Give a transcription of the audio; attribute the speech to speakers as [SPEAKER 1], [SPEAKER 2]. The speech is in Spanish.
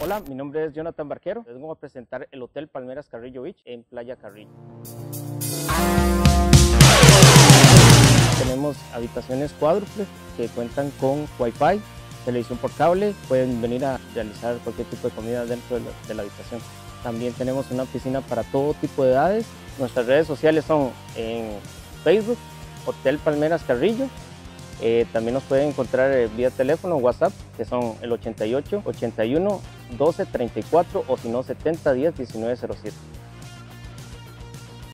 [SPEAKER 1] Hola, mi nombre es Jonathan Barquero. Les vengo a presentar el Hotel Palmeras Carrillo Beach en Playa Carrillo. Tenemos habitaciones cuádruples que cuentan con Wi-Fi, televisión por cable, pueden venir a realizar cualquier tipo de comida dentro de la, de la, habitación. También tenemos una piscina para todo tipo de edades. Nuestras redes sociales son en Facebook, Hotel Palmeras Carrillo. Eh, también nos pueden encontrar eh, vía teléfono WhatsApp, que son el 88 81 12 34 o si no 70 10 19 07.